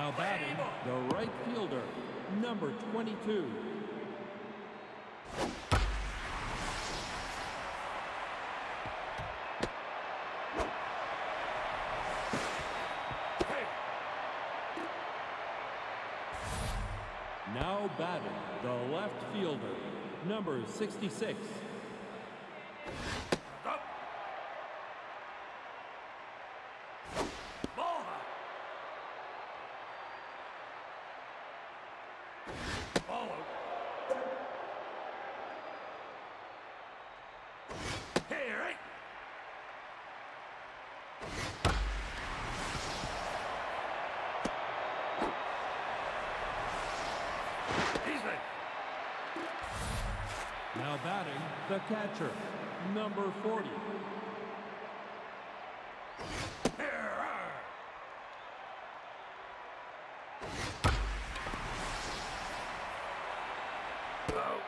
Now batting, the right fielder, number 22. Now batting, the left fielder, number 66. Now batting, the catcher, number 40. Here, ah. Oh.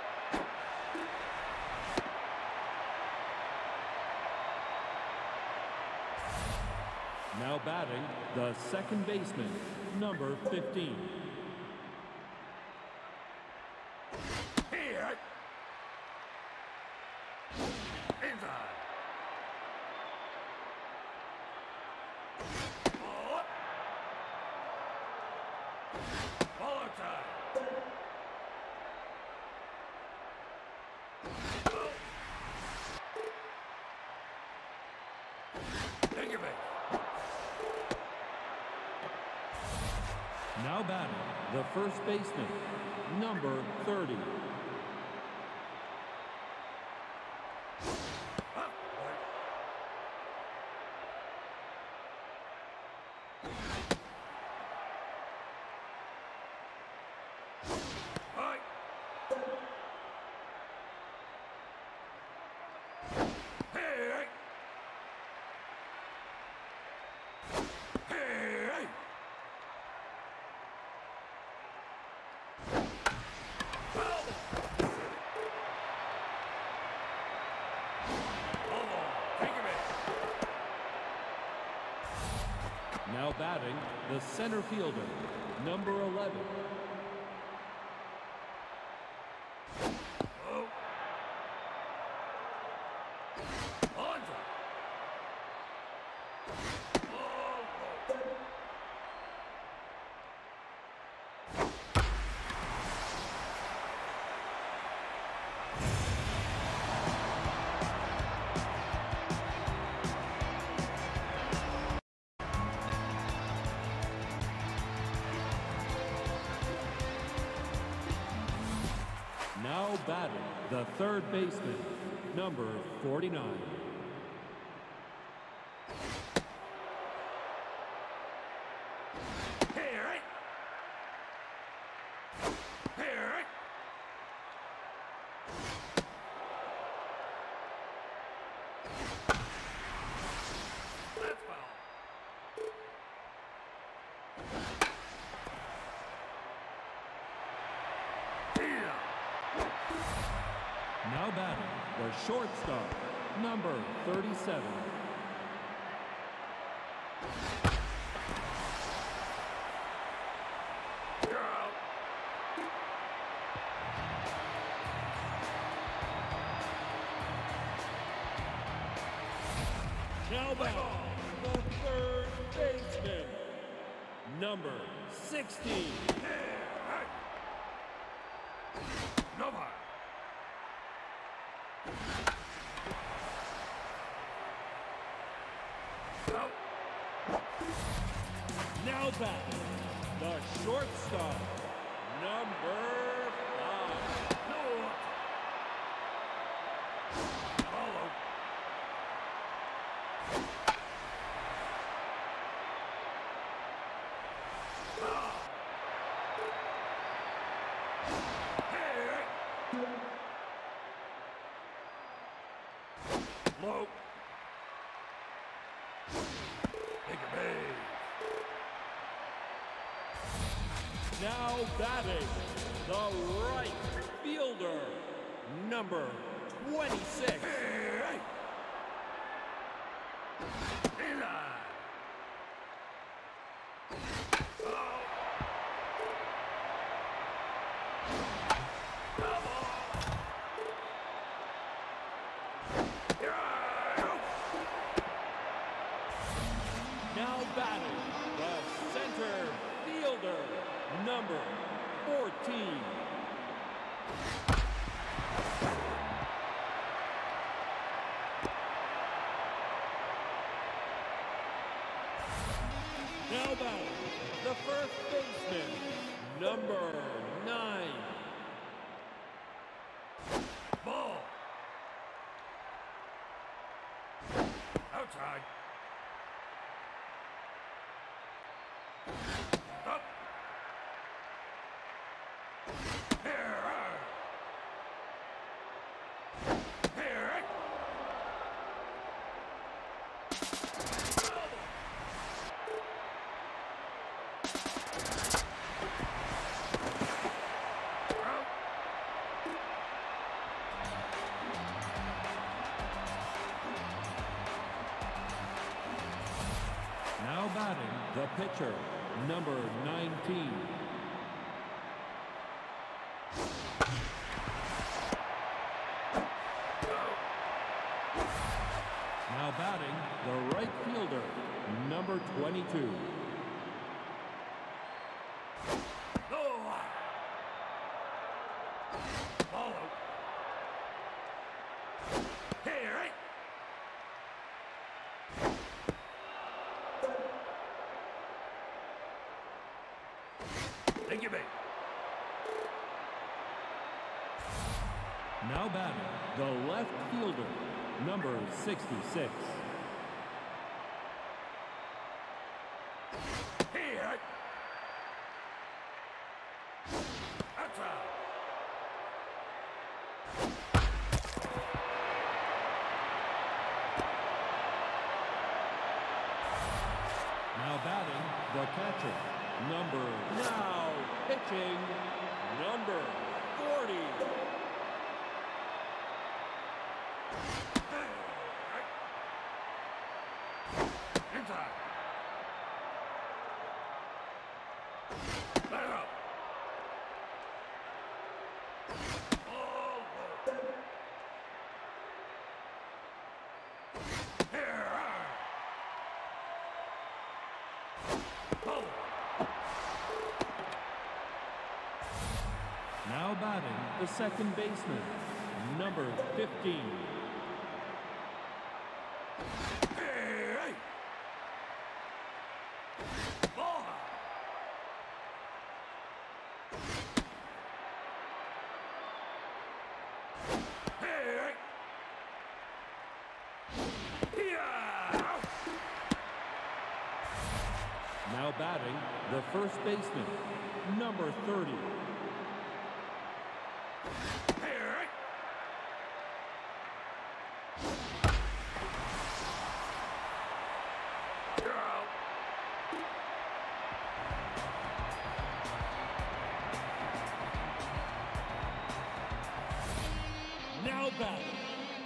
Now batting, the second baseman, number 15. Here. Inside. Ball up. Follow time. Oh. Take your base. Now batting, the first baseman, number 30. The center fielder, number 11. The third baseman, number 49. Hey, all right. Hey, all right. That's foul. Yeah. Now batting, the shortstop, number 37. You're. Now batting, the third baseman, number 16. Hey, hey. No fire. Out. Batting, the shortstop, number 5. No. Follow. Ah. Hey, hey. Low. Take a base. Batting, the right fielder, number 26. 22. Now batting the left fielder, number 66. the second baseman, number 15.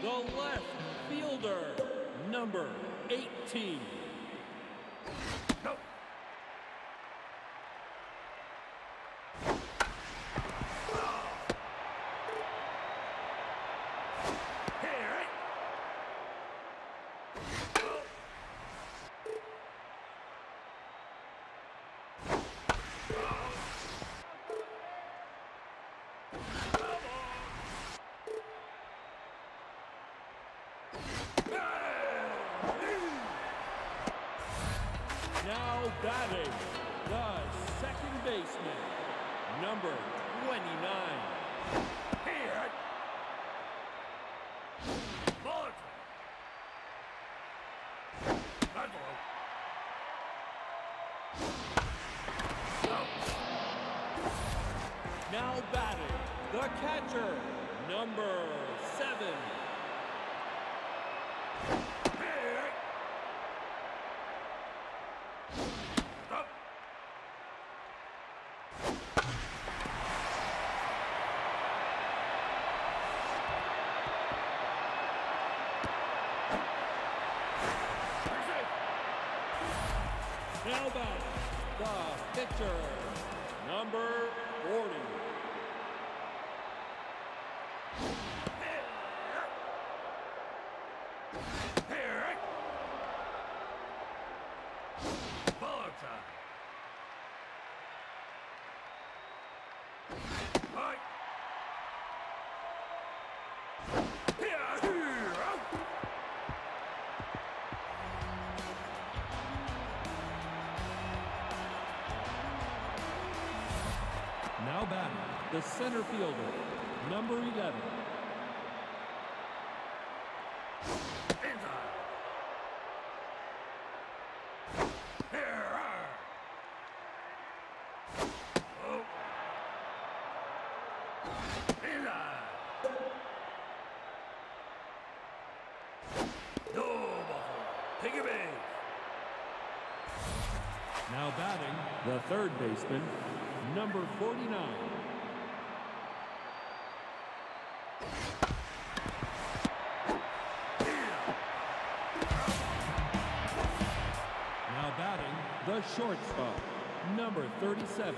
the left fielder, number 18. That is the second baseman, number 29. Here. Now batting, the catcher, number seven. Victor. the center fielder, number 11, shortstop, number 37,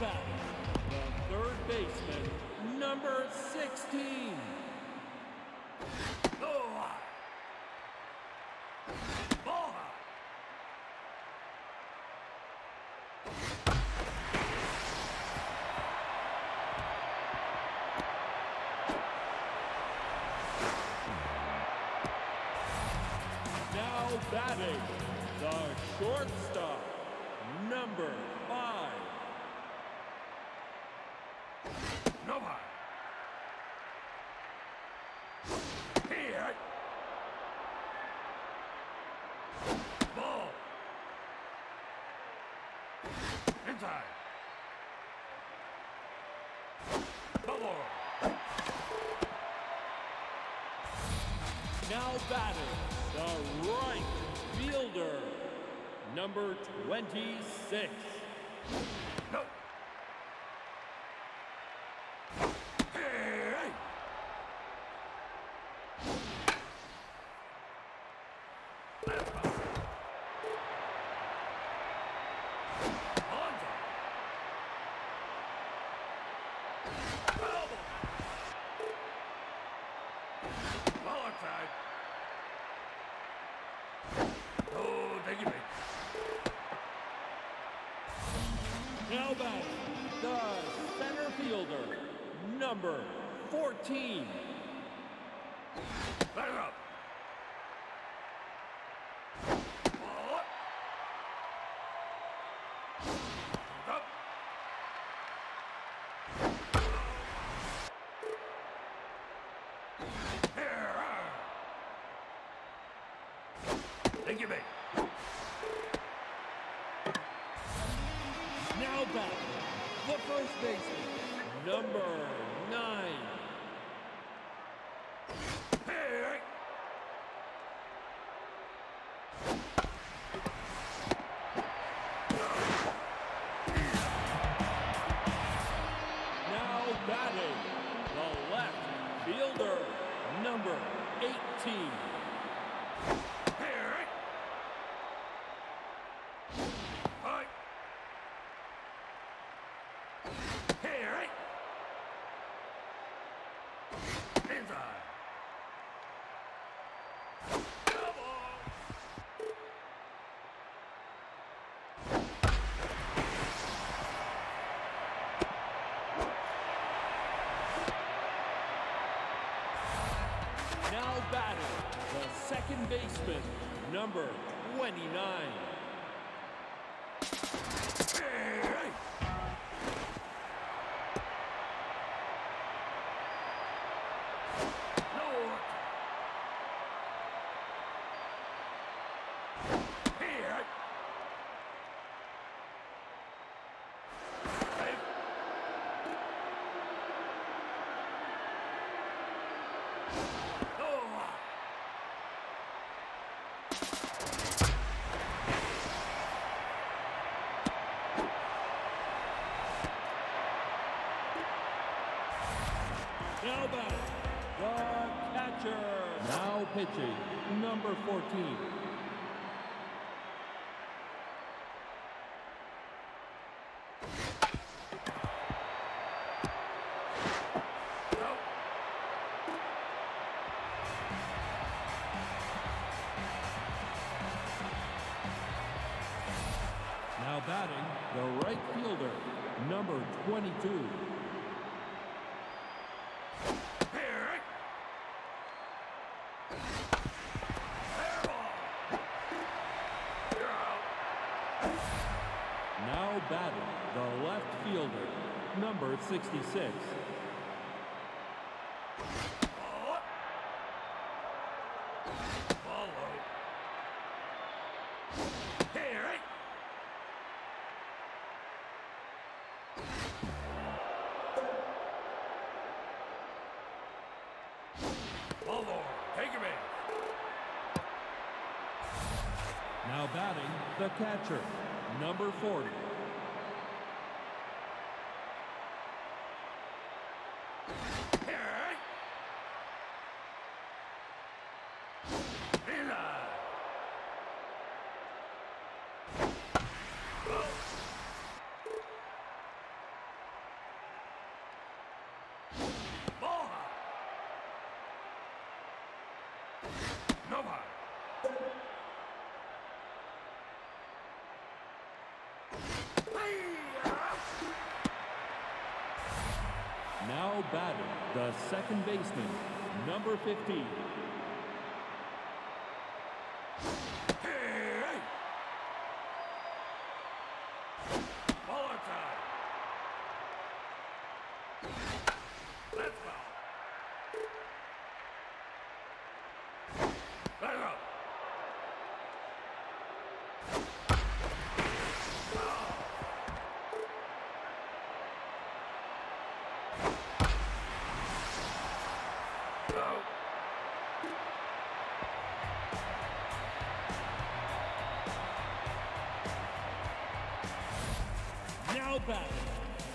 bat, the third baseman, number 16. Oh. Ball. Now batting, the shortstop. now batting the right fielder, number 26. the center fielder, number 14, Now batting the second baseman, number 29. No. Pitching, number 14. Him in. Now batting, the catcher, number 40. Here, right. Inside. Ball. Ball high. No high. Batting, the second baseman, number 15. Batting,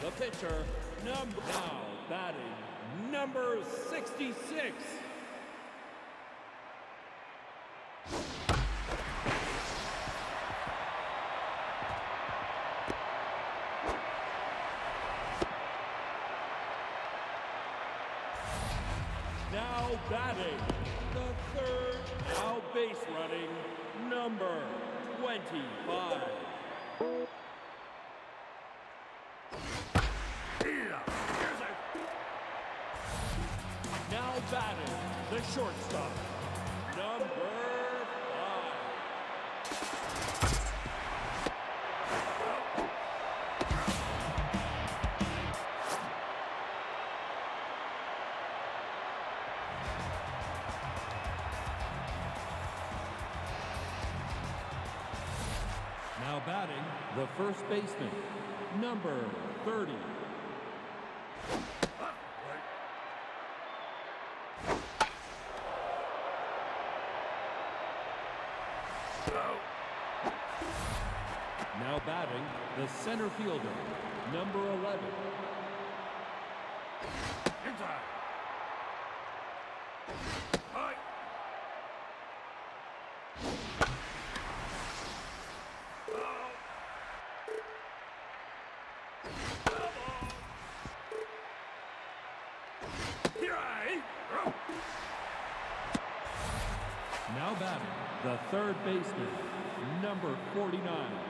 the pitcher, number now batting, number 66. Now batting, the third, now base running, number 25. Shortstop, number five. Now batting, the first baseman, number 30. Center fielder, number 11. Inside. Right. Ball. Oh. Ball ball. Here I. Now batting, the third baseman, number 49.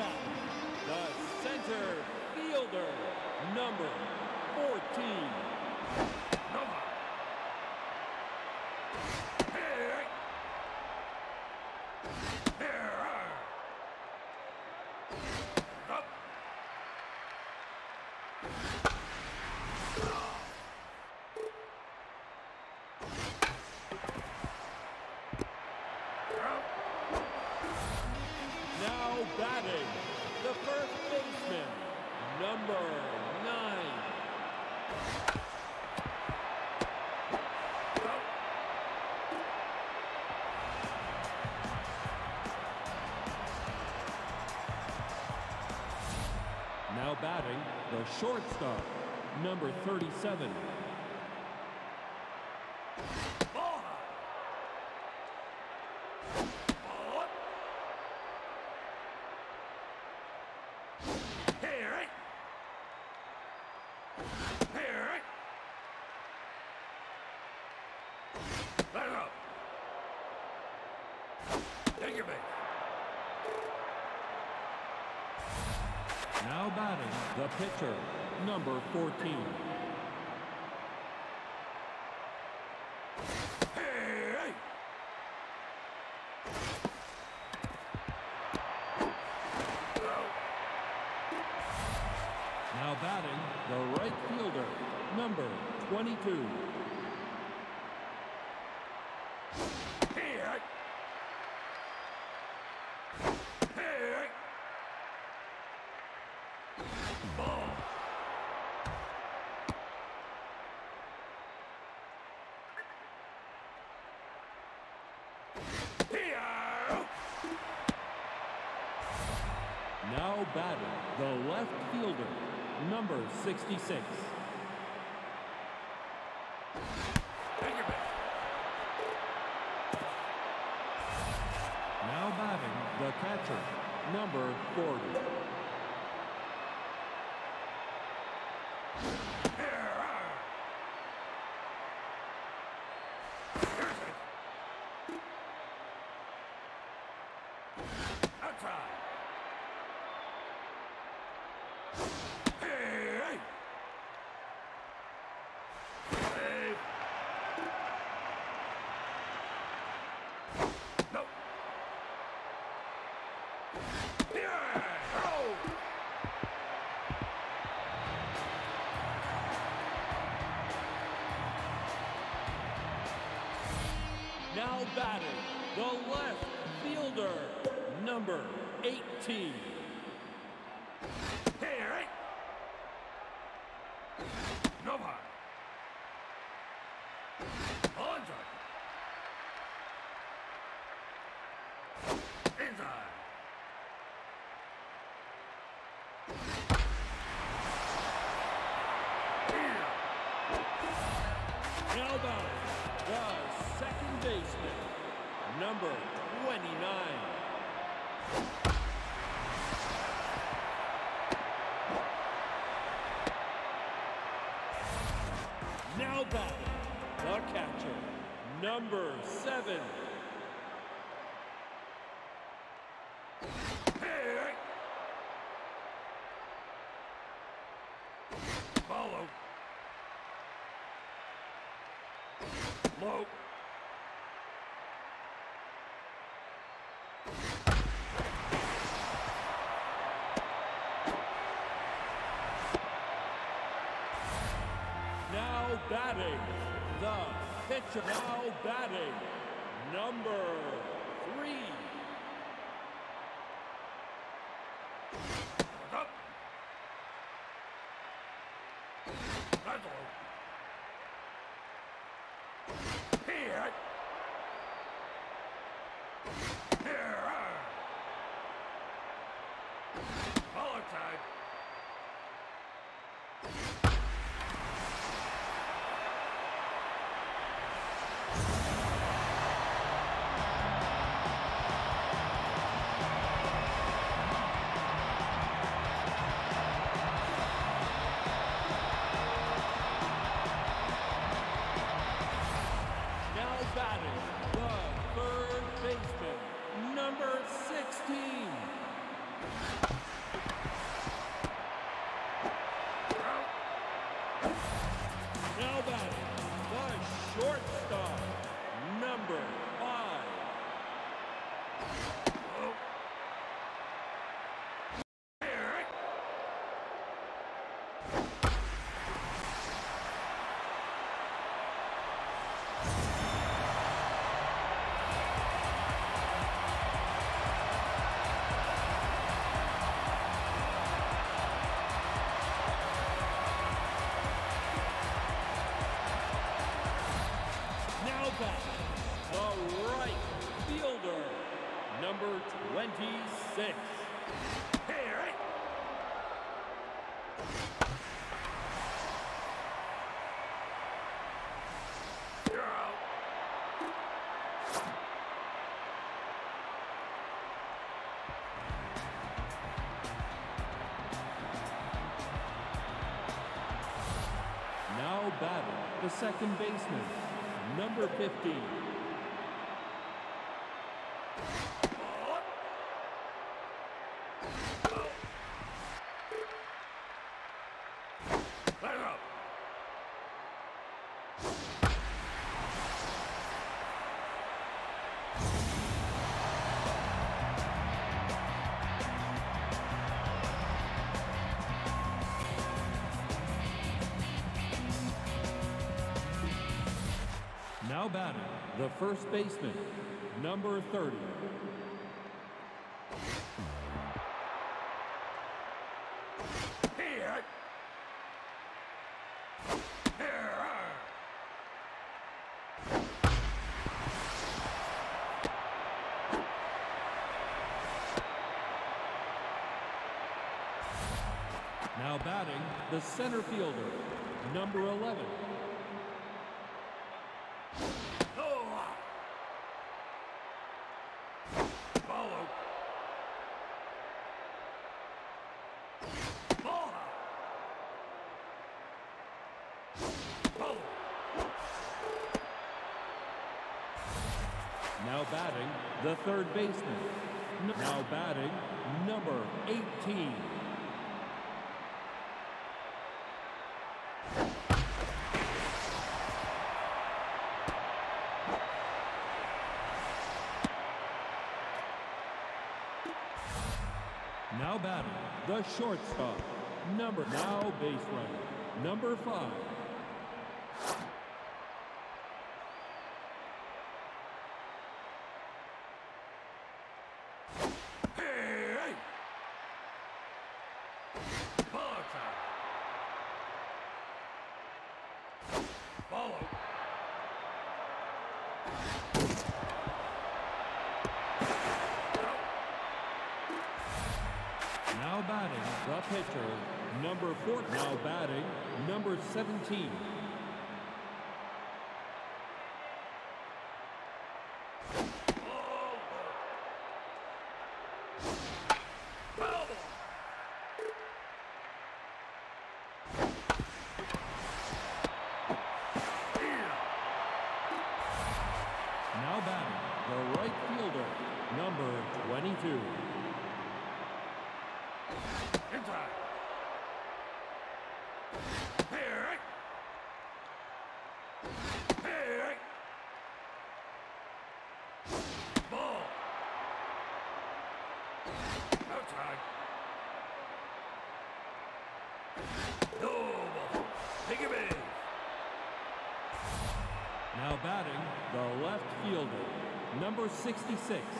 back, the center fielder, number 14. batting. shortstop, number 37, the pitcher, number 14. batter, the left fielder, number 66. Now batting, the catcher, number 40. batting, the left fielder, number 18. number seven, Now batting number three. 26. Now batting the second baseman, number 15, first baseman, number 30. Now batting, the center fielder, number 11, the batter, the shortstop, number now base runner, number five, 17. number 66.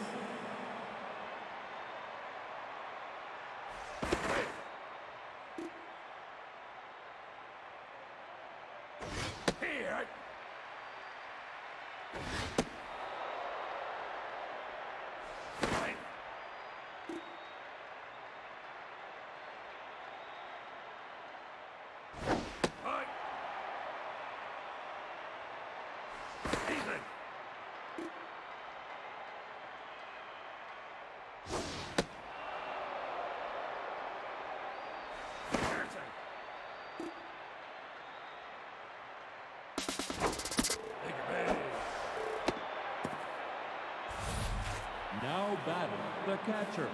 the catcher,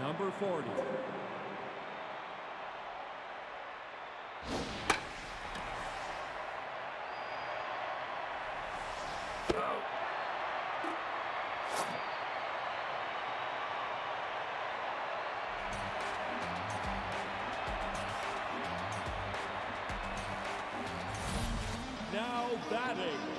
number 40. Now batting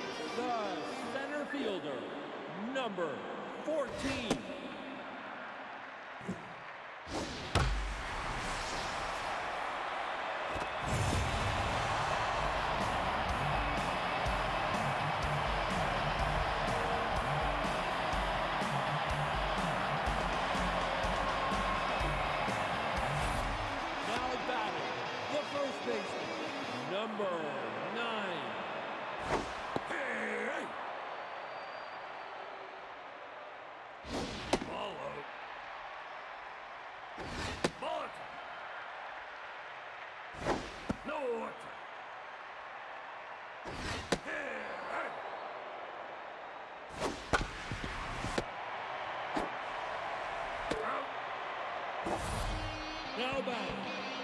more. Here. Here. Now back,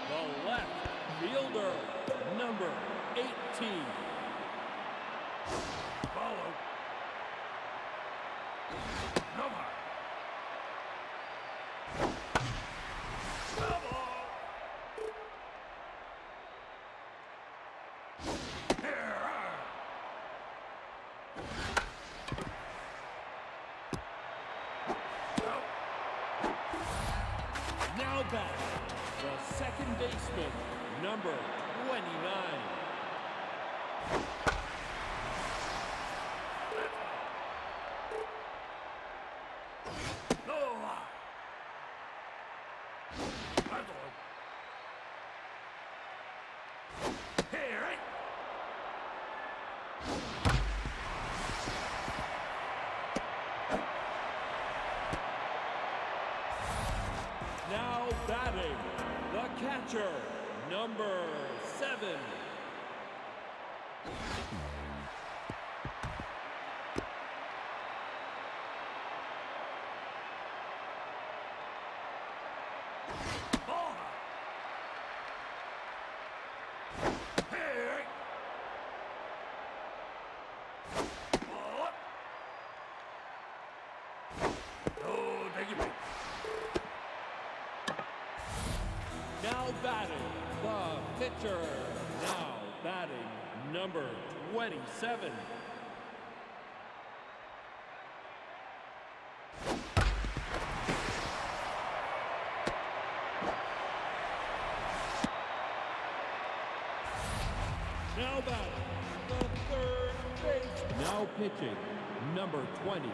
the left fielder, number 18. Follow. Number. Double. The second baseman, number 29. No. That's all. Here. eh? Now batting, the catcher, number seven. Ball. Here. eh? Ball up. Oh, take it back. Now batting, the pitcher. Now batting, number 27. Now batting, the third base. Now pitching, number 20.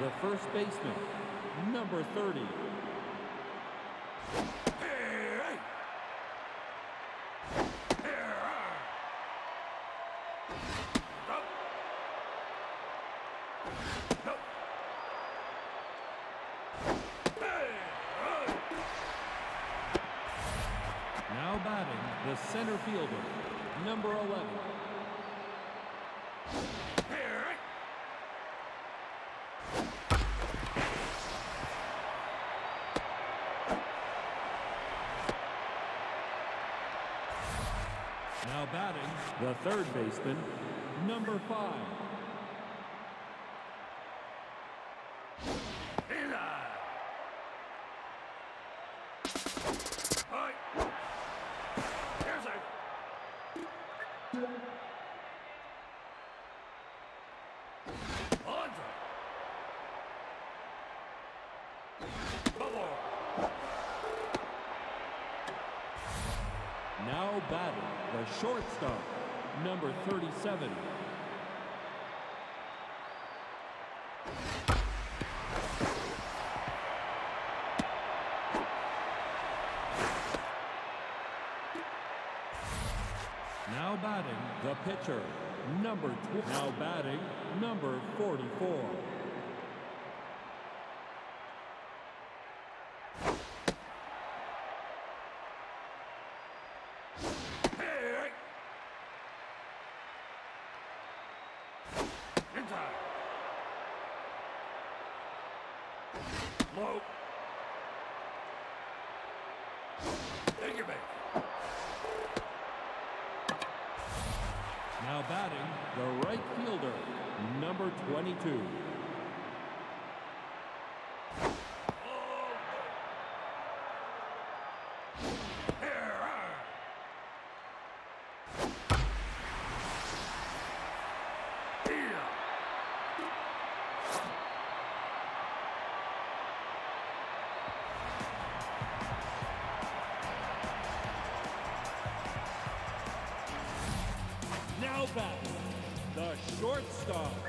The first baseman, number 30. Here. Here. Up. Nope. Hey. Run. Now batting, the center fielder, number 11. Here. Now batting, the third baseman, number 5. Pitcher, number tw- Now batting, number 44. 22. The shortstop.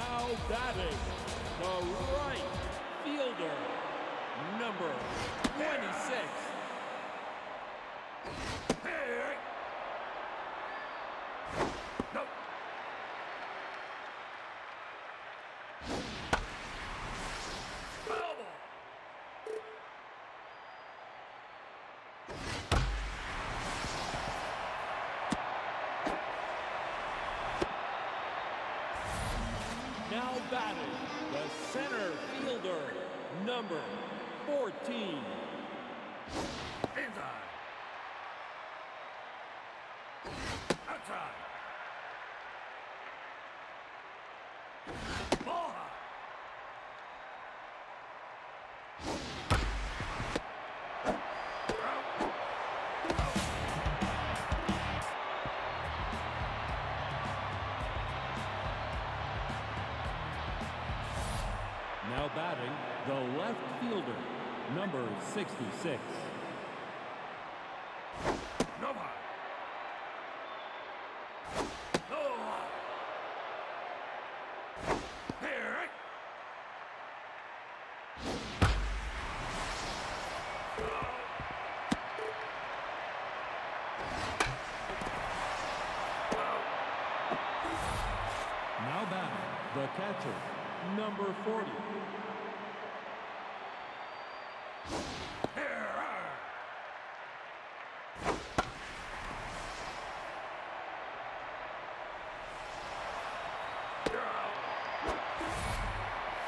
Now batting, the right fielder, number 26. number 14. number 40.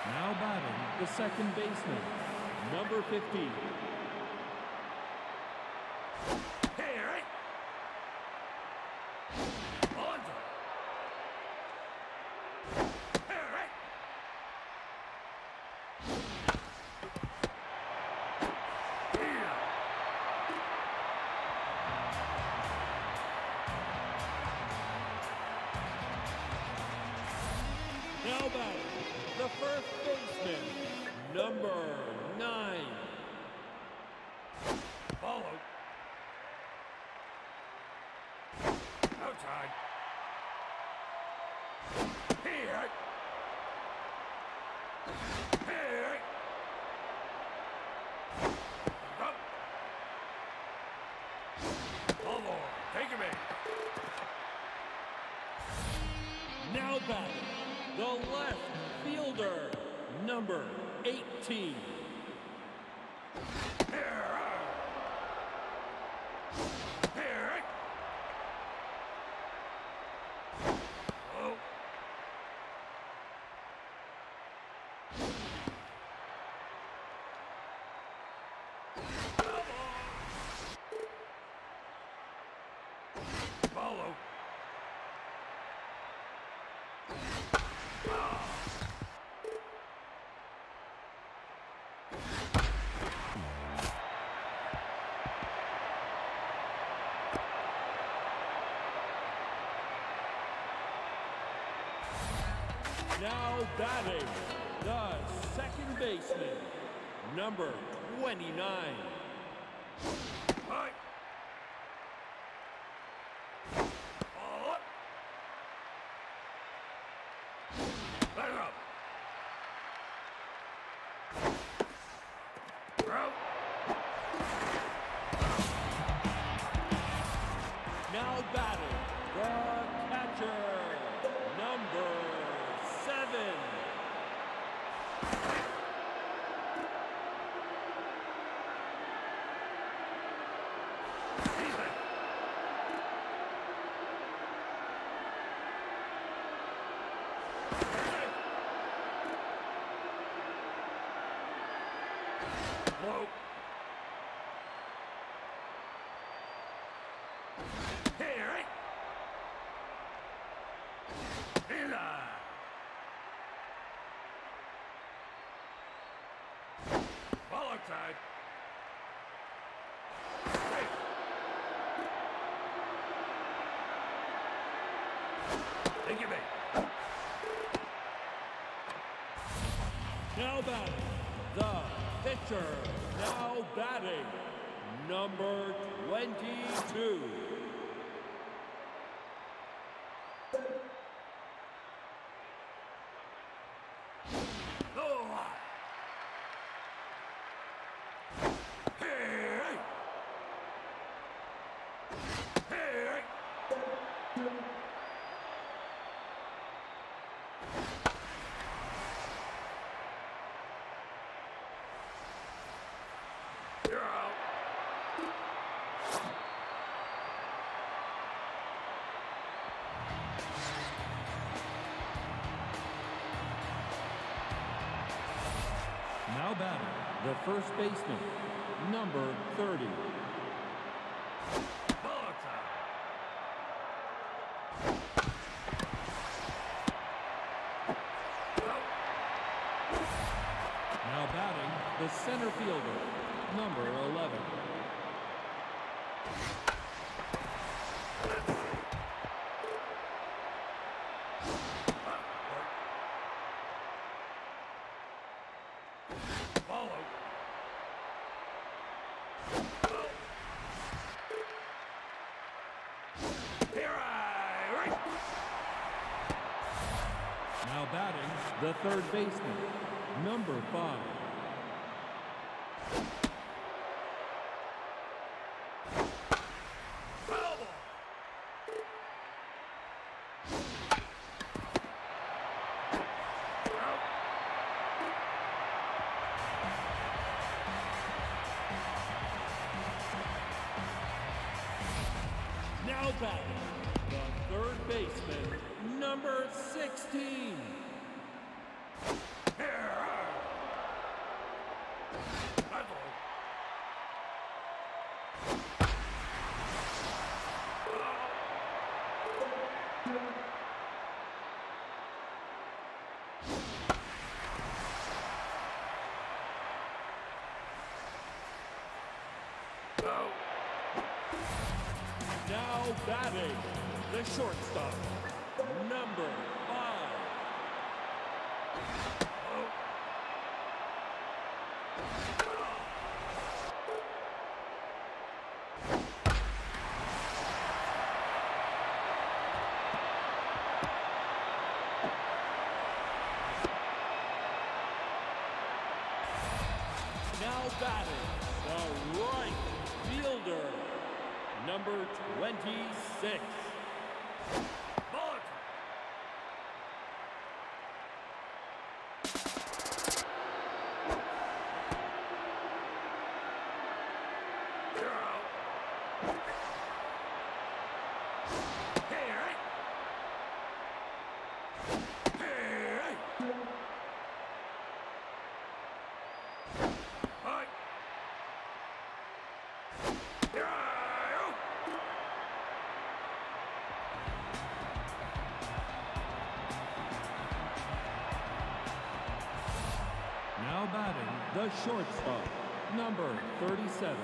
Now batting the second baseman, number 15. first baseman, number nine. Followed. Outside. Here. number 18. Now batting, the second baseman, number 29. Hi. Oh. side. Take it. Now batting, the pitcher. Now batting, number 22. first baseman, number 30. batting, the third baseman, number five. Now batting, the third baseman, number 16. Now batting, the shortstop, the shortstop, number 37.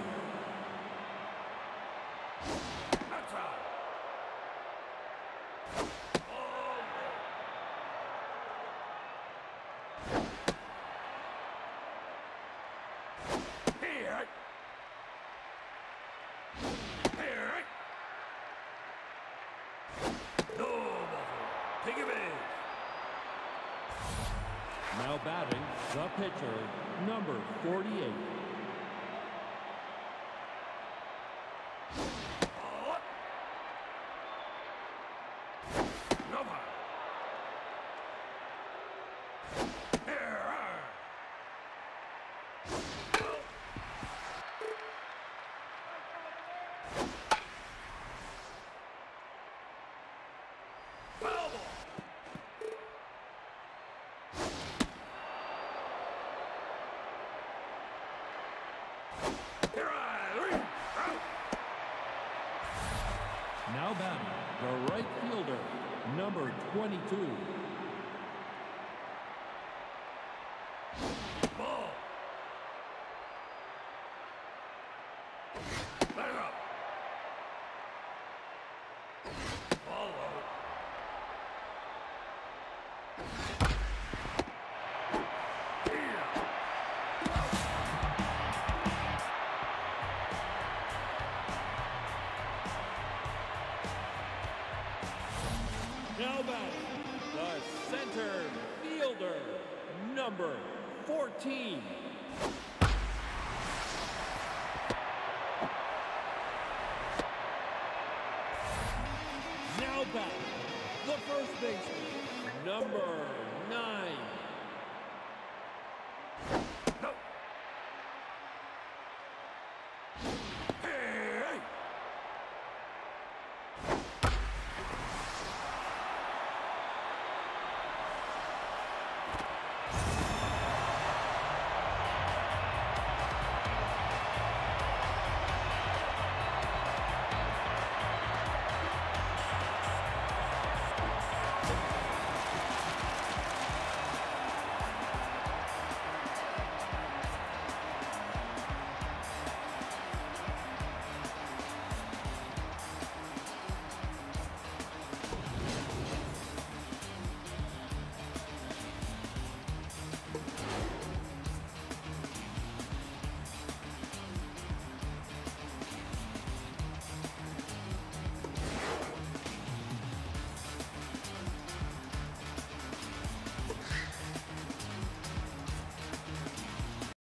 Now batting the right fielder, number 22,